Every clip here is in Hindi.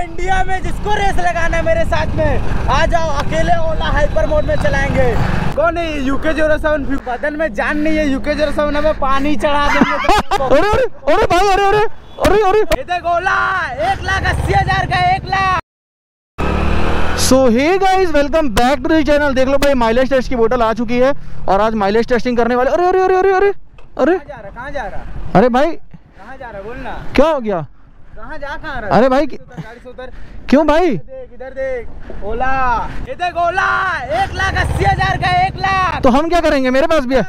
इंडिया में जिसको रेस लगाना है मेरे साथ में। आ जाओ अकेले ओला हाइपर मोड में चलाएँगे। कौन है यूके ज़ीरो सेवन बदन में जान नहीं है यूके ज़ीरो सेवन हमें पानी चढ़ा देंगे। अरे अरे अरे भाई अरे अरे अरे अरे। ये देख ओला एक लाख अस्सी हज़ार का एक lakh. So hey guys welcome back to the channel देख लो भाई माइलेज टेस्ट की बोतल आ चुकी है और आज माइलेज टेस्टिंग करने वाले अरे अरे अरे अरे अरे अरे। कहाँ जा रहा कहाँ जा रहा? अरे भाई कहाँ जा रहा बोलना। क्या हो गया? कहाँ जा कहाँ रहा? अरे भाई गाड़ी से उतर। क्यों भाई? इधर देख ओला। देख ओला। एक लाख अस्सी हज़ार का एक लाख। तो हम क्या करेंगे? मेरे पास भी है।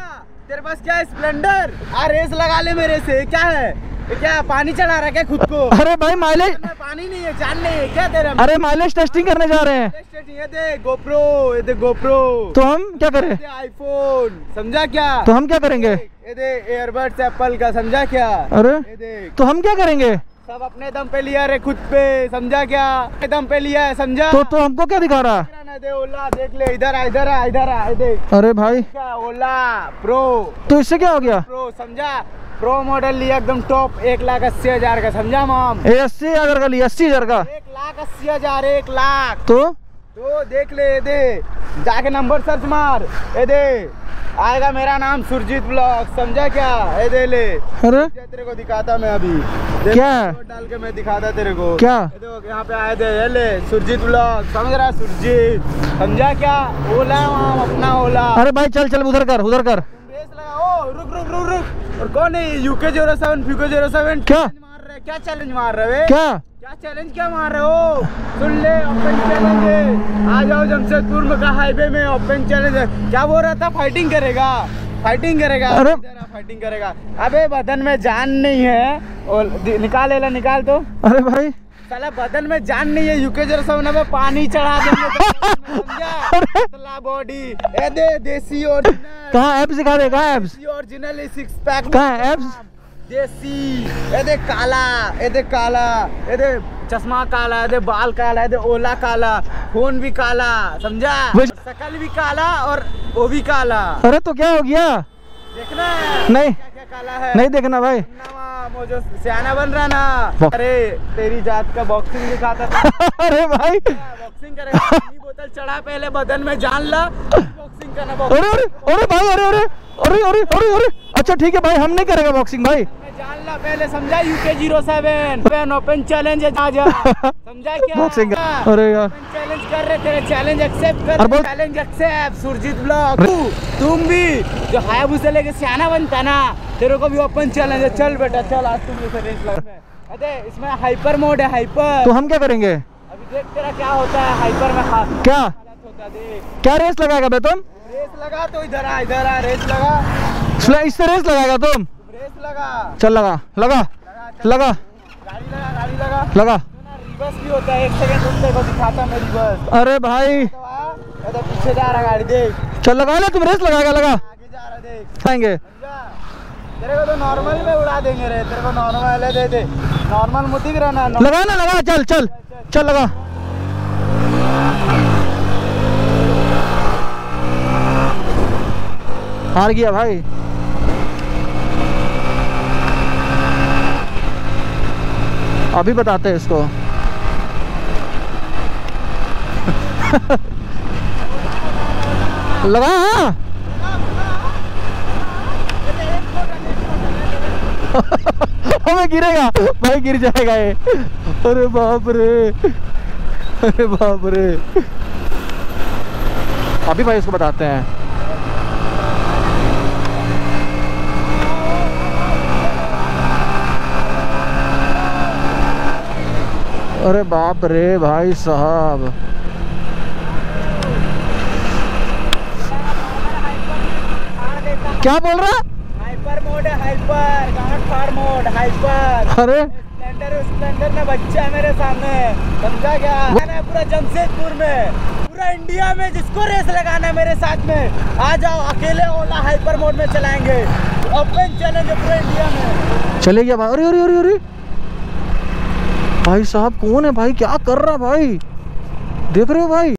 तेरे पास क्या है? स्प्लेंडर। आ रेस लगा ले मेरे से। क्या है? क्या पानी चढ़ा रहा है क्या खुद को? अरे भाई माइलेज पानी नहीं है जान नहीं है क्या तेरा? अरे माइलेज टेस्टिंग करने जा रहे हैं। गोप्रो ये देख गोप्रो तो हम क्या करें? आईफोन समझा क्या? तो हम क्या करेंगे? ये एयरबड्स एप्पल का समझा क्या? अरे ये देख। तो हम क्या करेंगे? सब अपने दम पे लिया रे खुद पे समझा क्या? अपने दम पे लिया है समझा? तो तो हमको क्या दिखा रहा? है दे ओला देख ले इधर आ इधर आ इधर आ देख अरे भाई। क्या ओला प्रो तो इससे क्या हो गया? प्रो समझा? प्रो मॉडल लिया एकदम टॉप एक लाख अस्सी हज़ार का समझा माम? अस्सी हज़ार का लिया अस्सी हज़ार का? एक लाख अस्सी हज़ार एक लाख। तो? तो देख ले दे। जाके नंबर सर्च मार। ये दे। आएगा मेरा नाम सुरजीत ब्लॉग समझा क्या? ये दे ले अरे तेरे को दिखाता मैं अभी। क्या? डाल के मैं दिखाता तेरे को। क्या? देखो यहाँ पे आए थे ले सुरजीत ब्लॉग समझ रहा सुरजीत? समझा क्या? ओला है वहाँ अपना ओला। अरे भाई चल चल उधर कर उधर कर। लगा ओ रुक रुक रुक रुक। और कौन है यूके ज़ीरो सेवन फ्यूके ज़ीरो सेवन क्या? मार रहे क्या चैलेंज मार रहे क्या? चैलेंज क्या मार रहे हो? सुन ले ओपन चैलेंज है। आ जाओ जमशेदपुर में का हाईवे में ओपन चैलेंज है। क्या बोल रहा था? फाइटिंग करेगा। फाइटिंग करेगा। अरे! फाइटिंग करेगा। अबे बदन में जान नहीं है। और निकाल लेला निकाल तो। अरे भाई। साला बदन में जान नहीं है। यूके जरा सब में पानी चढ़ा देंगे। बॉडी ए दे देसी ओरिजिनल कहाँ एप्स दिखा दे कहाँ एप्स ओरिजिनल सिक्स पैक कहाँ एप्स देसी। ए दे काला ए दे काला ए दे चश्मा काला दे बाल काला दे ओला काला फ़ोन भी काला समझा? शकल भी काला और वो भी काला। अरे तो क्या हो गया? देखना। है नहीं। क्या क्या काला है? नहीं देखना भाई। जो सियाना बन रहा ना। अरे तेरी जात का बॉक्सिंग दिखाता था। अरे भाई। बॉक्सिंग करेगा बोतल चढ़ा पहले बदन में जान ला। अरे अरे अरे भाई अरे अरे अरे अरे अरे अरे। अच्छा ठीक है भाई हम नहीं करेगा बॉक्सिंग भाई। में पहले समझा? UK zero seven open challenge है समझा क्या? बॉक्सिंग अरे यार। चैलेंज कर रहे तेरे चैलेंज एक्सेप्ट कर चैलेंज एक्सेप्ट सुरजीत ब्लॉग तू तुम भी जो हायाबुसा लेके सियाना बनता ना तेरे को भी ओपन चैलेंज है। चल बेटा चल आज तुम रेस लगा अरे इसमें हाइपर मोड है हाइपर तो हम क्या करेंगे? अभी देख तेरा क्या होता है हाइपर में क्या? क्या रेस लगाएगा बे तुम? रेस लगा तो इधर आ इधर आ रेस लगा। इससे रेस लगाएगा तुम। रेस लगा। चल लगा लगा लगा। लगा गाड़ी लगा गाड़ी लगा। लगा। रिवर्स भी होता है? एक सेकंड रुक देखो दिखाता मैं रिवर्स अरे भाई। तो पीछे जा रहा गाड़ी देख। चल लगा ले तुम रेस लगाएगा लगा। आगे जा रहा देख। आएँगे तेरे को तो नॉर्मल में उड़ा देंगे रे। तेरे को नॉर्मल है दे दे। नॉर्मल मुझे दिख रहा ना नॉर्मल- लगा ना लगा चल चल। चल लगा। हार गया भाई। अभी बताते हैं इसको। लगा हाँ। हमें गिरेगा, भाई गिर जाएगा ये। अरे बाप रे। अरे बाप रे। अभी भाई इसको बताते हैं। अरे बाप रे भाई साहब। क्या बोल रहा? हाइपर मोड है हाइपर। फार मोड? हाइपर। अरे। स्प्लेंडर स्प्लेंडर में बच्चा है मेरे सामने। समझा क्या? मैंने पूरा जमशेदपुर में। पूरा इंडिया में जिसको रेस लगाना है मेरे साथ में। आ जाओ अकेले ओला हाइपर मोड में चलाएँगे। ओपन चैलेंज पूरे इंडिया में। चले गया भाई अरे अरे अरे अरे। भाई साहब कौन है भाई? क्या कर रहा भाई? देख रहे हो भाई?